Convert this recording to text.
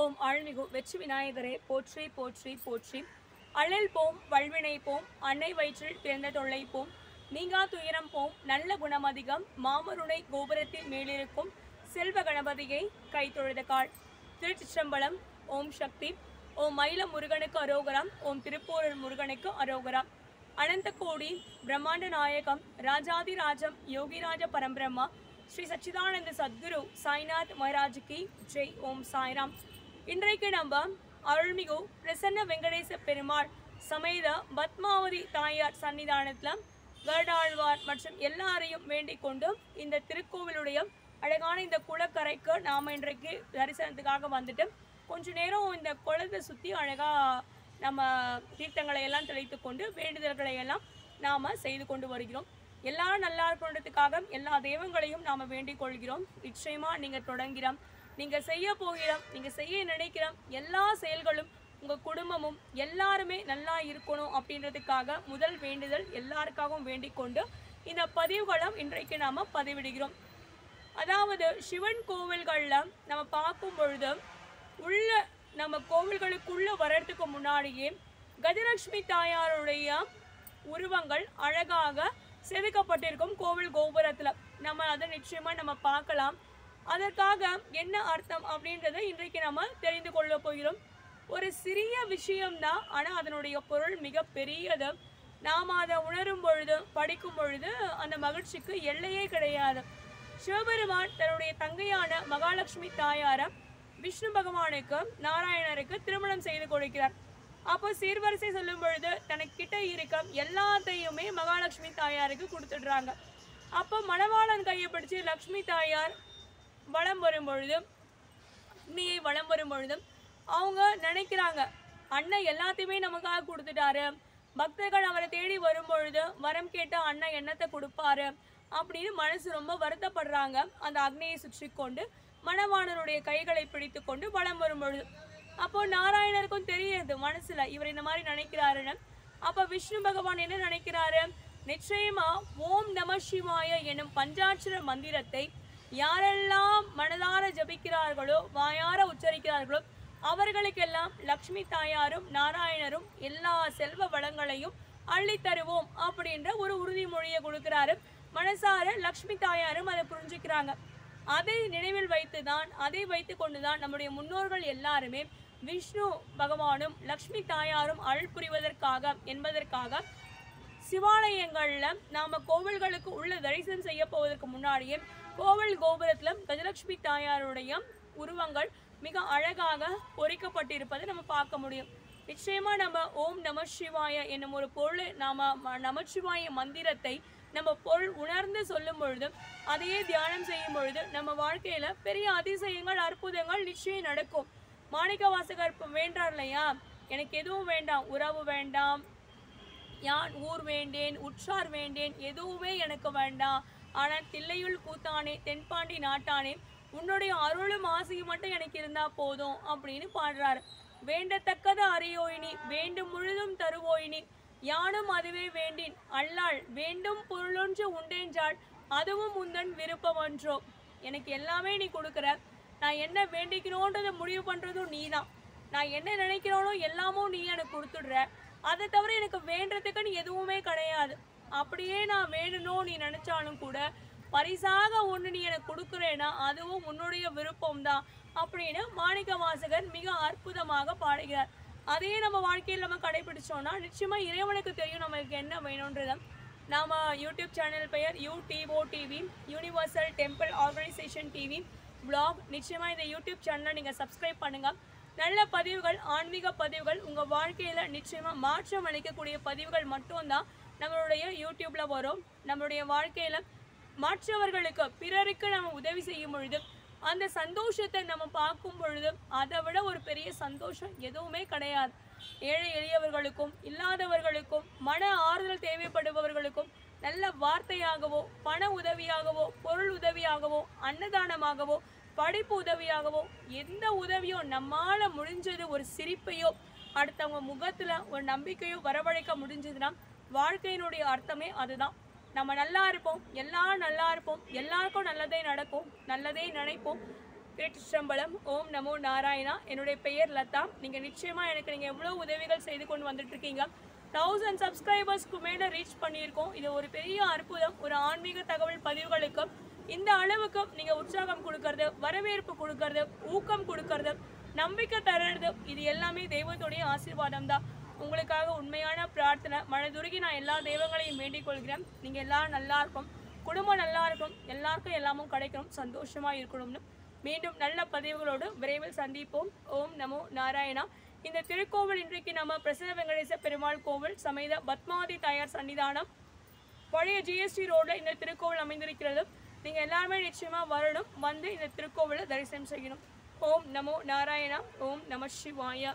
ஓம் ஆழ்மிகு வெற்றி விநாயகரே போற்றி போற்றி போற்றி. அழல் போம் வல்வினை போம் அன்னை வயிற்றில் பிறந்த தொல்லை போம். நீங்கா துயரம் போம் நல்ல குணமதிகம் மாமருணை கோபுரத்தில் மேலிருக்கும் செல்வ கணபதியை கை தொழுத கால். திருச்சிற்றம்பலம் ஓம் சக்தி. ஓம் மயில முருகனுக்கு அரோகரம் ஓம் திருப்பூரர் முருகனுக்கு அரோகரம் அனந்த கோடி பிரம்மாண்ட நாயகம் ராஜாதி ராஜம் யோகிராஜ பரம்பிரம்மா. ஸ்ரீ சச்சிதானந்த சத்குரு சாய்நாத் மகாராஜுக்கு ஜெய். ஓம் சாய்ராம். இன்றைக்கு நம்ம அருள்மிகு பிரசன்ன வெங்கடேச பெருமாள் சமேத பத்மாவதி தாயார் சன்னிதானத்தில் வருடாழ்வார் மற்றும் எல்லாரையும் வேண்டிக் கொண்டும் இந்த திருக்கோவிலுடைய அழகான இந்த குளக்கரைக்கு நாம் இன்றைக்கு தரிசனத்துக்காக வந்துட்டு கொஞ்ச நேரம் இந்த குளத்தை சுற்றி அழகாக நம்ம தீர்த்தங்களை எல்லாம் தெளித்து கொண்டு வேண்டுதல்களை எல்லாம் நாம் செய்து கொண்டு வருகிறோம். எல்லாரும் நல்லா இருக்கணுன்றதுக்காக எல்லா தெய்வங்களையும் நாம் வேண்டிக் கொள்கிறோம். நிச்சயமாக நீங்கள் தொடங்கிறோம். நீங்கள் செய்ய போகிறோம் நீங்கள் செய்ய நினைக்கிறோம் எல்லா செயல்களும் உங்கள் குடும்பமும் எல்லாருமே நல்லா இருக்கணும் அப்படின்றதுக்காக முதல் வேண்டுதல் எல்லாருக்காகவும் வேண்டிக் கொண்டு இந்த பதிவுகளும் இன்றைக்கு நாம் பதிவிடுகிறோம். அதாவது சிவன் கோவில்களில் நம்ம பார்க்கும் பொழுது உள்ள நம்ம கோவில்களுக்குள்ளே வர்றதுக்கு முன்னாடியே கஜலட்சுமி தாயாருடைய உருவங்கள் அழகாக செதுக்கப்பட்டிருக்கும் கோவில் கோபுரத்தில். நம்ம அதை நிச்சயமாக நம்ம பார்க்கலாம். அதற்காக என்ன அர்த்தம் அப்படின்றத இன்றைக்கு நம்ம தெரிந்து கொள்ள போகிறோம். ஒரு சிறிய விஷயம்தான் ஆனால் அதனுடைய பொருள் மிக பெரியது. நாம் அதை உணரும் பொழுது படிக்கும் பொழுது அந்த மகிழ்ச்சிக்கு எல்லையே கிடையாது. சிவபெருமான் தன்னுடைய தங்கையான மகாலட்சுமி தாயார விஷ்ணு பகவானுக்கு நாராயணருக்கு திருமணம் செய்து கொடுக்கிறார். அப்போ சீர்வரிசை சொல்லும் பொழுது தனக்கிட்ட இருக்க எல்லாத்தையுமே மகாலட்சுமி தாயாருக்கு கொடுத்துடுறாங்க. அப்போ மணவாளன் கையை பிடிச்சி லக்ஷ்மி தாயார் வலம் வரும் பொழுது அக்னியை வலம் வரும் பொழுதும் அவங்க நினைக்கிறாங்க அண்ணன் எல்லாத்தையுமே நமக்காக கொடுத்துட்டாரு. பக்தர்கள் அவரை தேடி வரும் பொழுது வரம் கேட்ட அண்ணன் என்னத்தை கொடுப்பாரு அப்படின்னு மனசு ரொம்ப வருத்தப்படுறாங்க. அந்த அக்னியை சுற்றி கொண்டு மணவாளனுடைய கைகளை பிடித்து கொண்டு வலம் வரும் பொழுது. அப்போ நாராயணருக்கும் தெரியுது மனசுல இவர் இந்த மாதிரி நினைக்கிறாருன்னு. அப்ப விஷ்ணு பகவான் என்ன நினைக்கிறாரு? நிச்சயமா ஓம் நம சிவாய எனும் பஞ்சாட்சர மந்திரத்தை யாரெல்லாம் மனதார ஜபிக்கிறார்களோ வாயார உச்சரிக்கிறார்களோ அவர்களுக்கெல்லாம் லக்ஷ்மி தாயாரும் நாராயணரும் எல்லா செல்வ வளங்களையும் அள்ளி தருவோம் அப்படின்ற ஒரு உறுதிமொழியை கொடுக்கிறாரு. மனசார லக்ஷ்மி தாயாரும் அதை புரிஞ்சுக்கிறாங்க. அதை நினைவில் வைத்து தான் அதை வைத்து கொண்டுதான் நம்முடைய முன்னோர்கள் எல்லாருமே விஷ்ணு பகவானும் லக்ஷ்மி தாயாரும் அருள் புரிவதற்காக என்பதற்காக சிவாலயங்களில் நாம் கோவில்களுக்கு உள்ள தரிசனம் செய்ய போவதற்கு முன்னாடியே கோவில் கோபுரத்தில் கஜலட்சுமி தாயாருடைய உருவங்கள் மிக அழகாக பொறிக்கப்பட்டிருப்பதை நம்ம பார்க்க முடியும். நிச்சயமாக நம்ம ஓம் நம சிவாய என்னும் ஒரு பொருள் நாம் நமச்சிவாய மந்திரத்தை நம்ம பொருள் உணர்ந்து சொல்லும் பொழுது அதையே தியானம் செய்யும் பொழுது நம்ம வாழ்க்கையில் பெரிய அதிசயங்கள் அற்புதங்கள் நிச்சயம் நடக்கும். மாணிக்க வாசகர் வேண்டார் இல்லையா? எனக்கு எதுவும் வேண்டாம். உறவு வேண்டாம். யான் ஊர் வேண்டேன் உற்றார் வேண்டேன் எதுவுமே எனக்கு வேண்டாம். ஆனால் தில்லையுள் கூத்தானே தென்பாண்டி நாட்டானே உன்னுடைய அருளும் ஆசையும் மட்டும் எனக்கு இருந்தா போதும் அப்படின்னு பாடுறாரு. வேண்டத்தக்கது அறியோயினி வேண்டும் முழுதும் தருவோயினி யானும் அதுவே வேண்டின் அல்லாள் வேண்டும் பொருளொன்று உண்டென்றால் அதுவும் உந்தன் விருப்பமன்றோ. எனக்கு எல்லாமே நீ கொடுக்குற. நான் என்ன வேண்டிக்கிறோன்றதை முடிவு பண்ணுறதும் நீ தான் நான் என்ன நினைக்கிறோனோ எல்லாமும் நீ எனக்கு கொடுத்துடுற. அதை தவிர எனக்கு வேண்டதுக்குன்னு எதுவுமே கிடையாது. அப்படியே நான் வேணும்னு நீ நினச்சாலும் கூட பரிசாக ஒன்று நீ எனக்கு கொடுக்குறேன்னா அதுவும் உன்னுடைய விருப்பம் தான் அப்படின்னு மாணிக்க வாசகர் மிக அற்புதமாக பாடுகிறார். அதையே நம்ம வாழ்க்கையில் நம்ம கடைபிடிச்சோம்னா நிச்சயமாக இறைவனுக்கு தெரியும் நம்மளுக்கு என்ன வேணுன்றத. நாம யூடியூப் சேனல் பெயர் UTO TV universal temple organization TV blog. நிச்சயமாக இந்த யூடியூப் சேனலை நீங்கள் சப்ஸ்கிரைப் பண்ணுங்கள் நல்ல பதிவுகள் ஆன்மீக பதிவுகள் உங்கள் வாழ்க்கையில் நிச்சயமாக மாற்றம் அளிக்கக்கூடிய பதிவுகள் மட்டும்தான். நம்மளுடைய யூடியூப்ல வரும். நம்மளுடைய வாழ்க்கையில மற்றவர்களுக்கு பிறருக்கு நம்ம உதவி செய்யும் பொழுது அந்த சந்தோஷத்தை நம்ம பார்க்கும் பொழுது அதை விட ஒரு பெரிய சந்தோஷம் எதுவுமே கிடையாது. ஏழை எளியவர்களுக்கும் இல்லாதவர்களுக்கும் மன ஆறுதல் தேவைப்படுபவர்களுக்கும் நல்ல வார்த்தையாகவோ பண உதவியாகவோ பொருள் உதவியாகவோ அன்னதானமாகவோ படிப்பு உதவியாகவோ எந்த உதவியோ நம்மால் முடிஞ்சது ஒரு சிரிப்பையோ அடுத்தவங்க முகத்தில் ஒரு நம்பிக்கையோ வரவழைக்க முடிஞ்சதுன்னா வாழ்க்கையினுடைய அர்த்தமே அதுதான். நம்ம நல்லா இருப்போம் எல்லாரும் நல்லா இருப்போம் எல்லாருக்கும் நல்லதே நடக்கும் நல்லதே நினைப்போம். திருச்சிற்றம்பலம் ஓம் நமோ நாராயணா. என்னுடைய பெயர் லதா. நீங்கள் நிச்சயமாக எனக்கு நீங்கள் எவ்வளோ உதவிகள் செய்து கொண்டு வந்துட்ருக்கீங்க தௌசண்ட் சப்ஸ்கிரைபர்ஸ்க்கு மேலே ரீச் பண்ணியிருக்கோம். இது ஒரு பெரிய அற்புதம். ஒரு ஆன்மீக தகவல் பதிவுகளுக்கும் இந்த அளவுக்கும் நீங்கள் உற்சாகம் கொடுக்கறது வரவேற்பு கொடுக்கறது ஊக்கம் கொடுக்கறது நம்பிக்கை தர்றது இது எல்லாமே தெய்வத்துடைய ஆசீர்வாதம் தான். உங்களுக்காக உண்மையான பிரார்த்தனை. மனதுருகி நான் எல்லா தெய்வங்களையும் வேண்டிக் கொள்கிறேன் நீங்கள் எல்லாரும் நல்லா இருக்கும். குடும்பம் நல்லா இருக்கும். எல்லாருக்கும் எல்லாமும் கிடைக்கணும். சந்தோஷமாக இருக்கணும்னு. மீண்டும் நல்ல பதிவுகளோடு விரைவில் சந்திப்போம். ஓம் நமோ நாராயணா. இந்த திருக்கோவில் இன்றைக்கு நம்ம பிரசித வெங்கடேச பெருமாள் கோவில் சமேத பத்மாவதி தாயார் சன்னிதானம். பழைய ஜிஎஸ்டி ரோடில் இந்த திருக்கோவில் அமைந்திருக்கிறது. நீங்கள் எல்லாருமே நிச்சயமாக வரணும். வந்து இந்த திருக்கோவிலை தரிசனம் செய்யணும். ஓம் நமோ நாராயணா. ஓம் நம சிவாயா.